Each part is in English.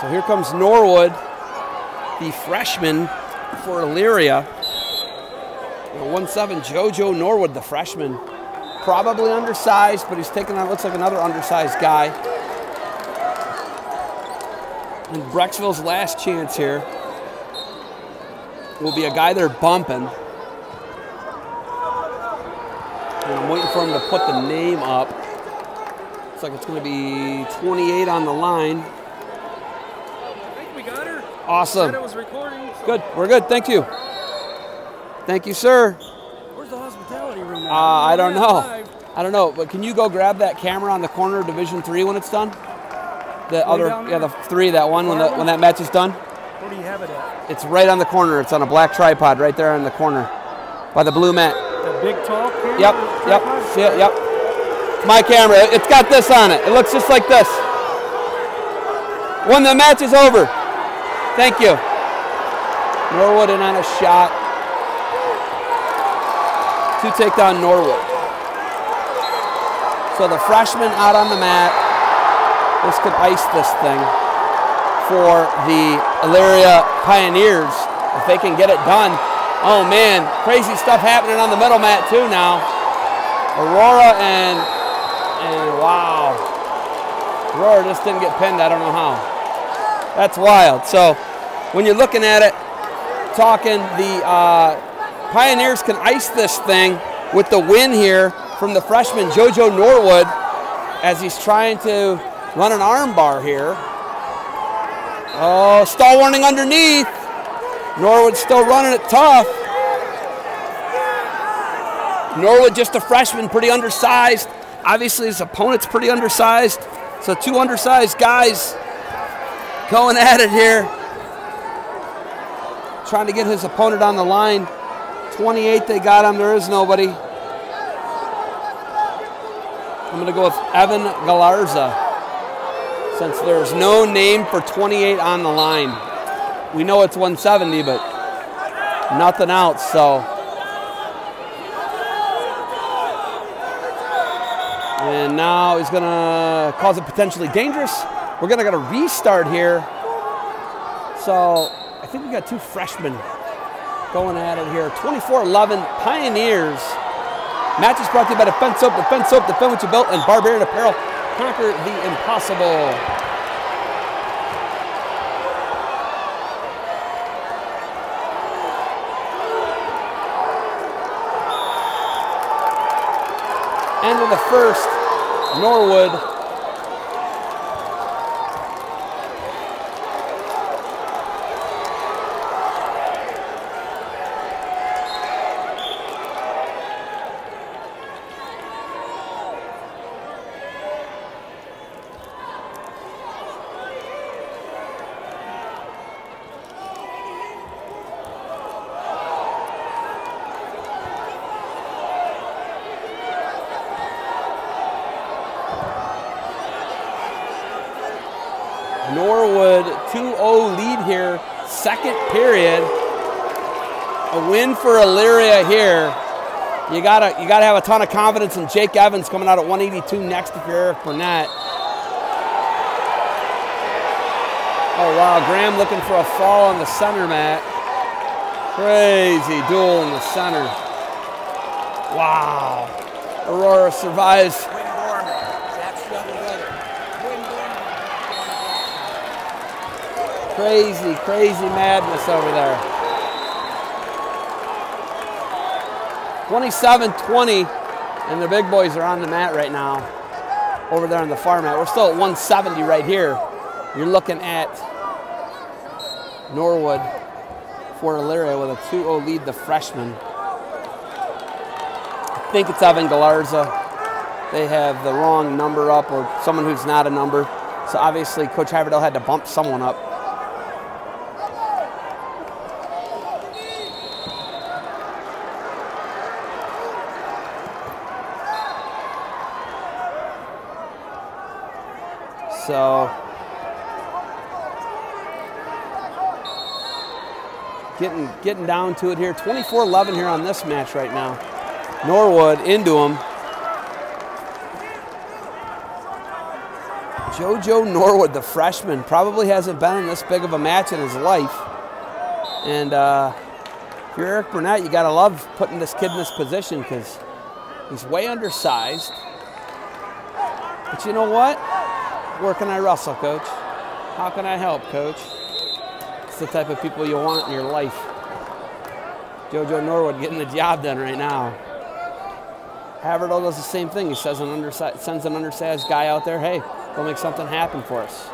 So here comes Norwood, the freshman for Elyria. 1-7 JoJo Norwood, the freshman. Probably undersized, but he's taking on, looks like another undersized guy. And Brecksville's last chance here will be a guy they're bumping. And I'm waiting for him to put the name up. Looks like it's going to be 28 on the line. I think we got her. Awesome. It was recording. so- Good. We're good. Thank you. Thank you, sir. Where's the hospitality room? Uh, I don't know. five. I don't know, but can you go grab that camera on the corner of Division Three when it's done? The other, yeah, the three, that one when, the, when that match is done. Where do you have it at? It's right on the corner. It's on a black tripod right there in the corner, by the blue mat. The big tall camera? Yep, yep, it, yep. It's my camera. It's got this on it. It looks just like this. When the match is over. Thank you. Norwood in on a shot. To take down Norwood. So the freshman out on the mat. This could ice this thing for the Elyria Pioneers if they can get it done. Oh man, crazy stuff happening on the middle mat too now. Aurora and and wow, Aurora just didn't get pinned. I don't know how. That's wild. So when you're looking at it, talking the uh, Pioneers can ice this thing with the win here from the freshman JoJo Norwood as he's trying to run an arm bar here. Oh, stall warning underneath. Norwood still running it tough. Norwood just a freshman, pretty undersized. Obviously his opponent's pretty undersized. So two undersized guys going at it here. Trying to get his opponent on the line. 28 they got him, there is nobody. I'm gonna go with Evan Galarza since there's no name for 28 on the line. We know it's 170, but nothing else, so. And now he's gonna cause it potentially dangerous. We're gonna get a restart here. So I think we got two freshmen going at it here. 24-11 Pioneers. Match is brought to you by Defense Soap, Defense Soap, Defend What You Built, and Barbarian Apparel. Conquer the impossible. End of the first, Norwood. Norwood 2-0 lead here, second period. A win for Elyria here. You gotta you gotta have a ton of confidence in Jake Evans coming out at 182 next you're Eric Burnett. Oh wow, Graham looking for a fall on the center mat. Crazy duel in the center. Wow. Aurora survives. Crazy, crazy madness over there. 27-20, and the big boys are on the mat right now. Over there on the far mat. We're still at 170 right here. You're looking at Norwood for Elyria with a 2-0 lead, the freshman. I think it's Evan Galarza. They have the wrong number up or someone who's not a number. So obviously Coach Haverdale had to bump someone up. So getting getting down to it here. 24-11 here on this match right now. Norwood into him. JoJo Norwood, the freshman, probably hasn't been in this big of a match in his life. And uh, if you're Eric Burnett, you got to love putting this kid in this position because he's way undersized. But you know what? Where can I wrestle, coach? How can I help, coach? It's the type of people you want in your life. JoJo Norwood getting the job done right now. Haverhill does the same thing. He says an sends an undersized guy out there, hey, go make something happen for us.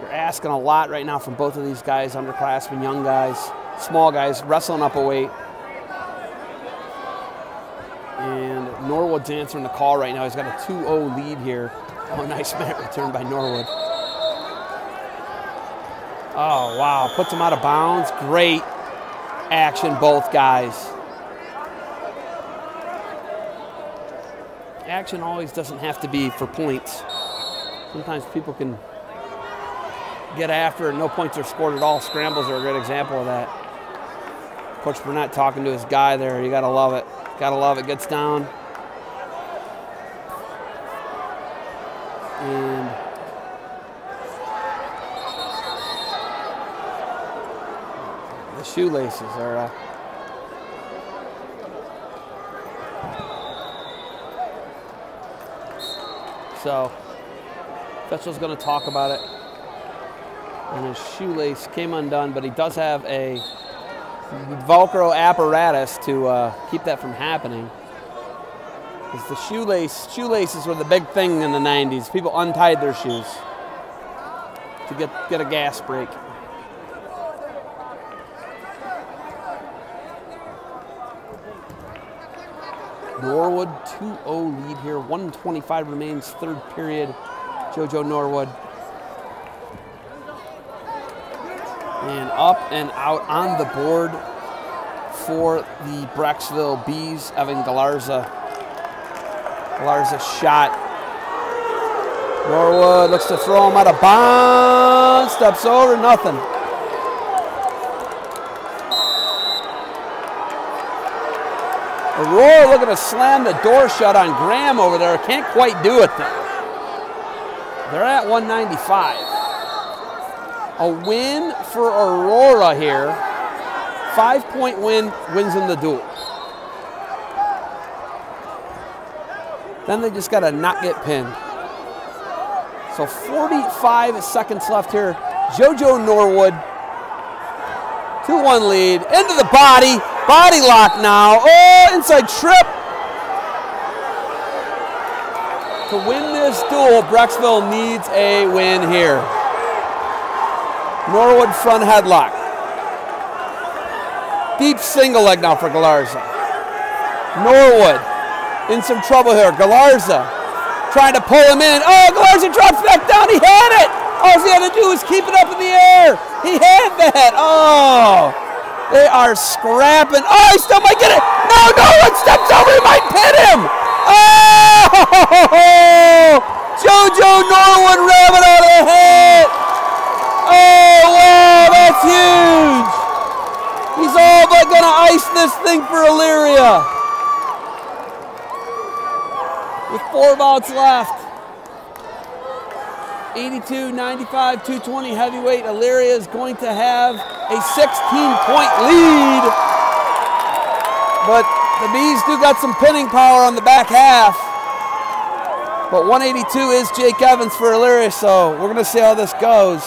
You're asking a lot right now from both of these guys, underclassmen, young guys, small guys, wrestling up a weight. Norwood's answering the call right now. He's got a 2-0 lead here. Oh, nice mat return by Norwood. Oh, wow. Puts him out of bounds. Great action, both guys. Action always doesn't have to be for points. Sometimes people can get after it, no points are scored at all. Scrambles are a good example of that. Coach Burnett talking to his guy there. You got to love it. Got to love it. Gets down. Shoelaces are. Uh, so, Fetchel's going to talk about it. And his shoelace came undone, but he does have a Velcro apparatus to uh, keep that from happening. Because the shoelace, shoelaces were the big thing in the 90s. People untied their shoes to get, get a gas break. Norwood 2-0 lead here. 125 remains, third period. JoJo Norwood. And up and out on the board for the Brecksville Bees, Evan Galarza. Galarza shot. Norwood looks to throw him out of bounds. Steps over, nothing. Aurora looking to slam the door shut on Graham over there. Can't quite do it though. They're at 195. A win for Aurora here. Five point win wins in the duel. Then they just got to not get pinned. So 45 seconds left here. JoJo Norwood, 2-1 lead, into the body, body lock now. Oh, inside trip. To win this duel, Brecksville needs a win here. Norwood front headlock. Deep single leg now for Galarza. Norwood in some trouble here. Galarza trying to pull him in. Oh, Galarza drops back down. He had it. All he had to do was keep it up in the air. He had that. Oh, they are scrapping. Oh, he still might get it. No, no one steps over. He might pin him. Oh, JoJo Norwood rabbit out of the head. Oh, wow, that's huge. He's all but going to ice this thing for Elyria. With four bouts left. 82, 95, 220 heavyweight. Elyria is going to have a 16-point lead. But the Bees do got some pinning power on the back half. But 182 is Jake Evans for Elyria, so we're going to see how this goes.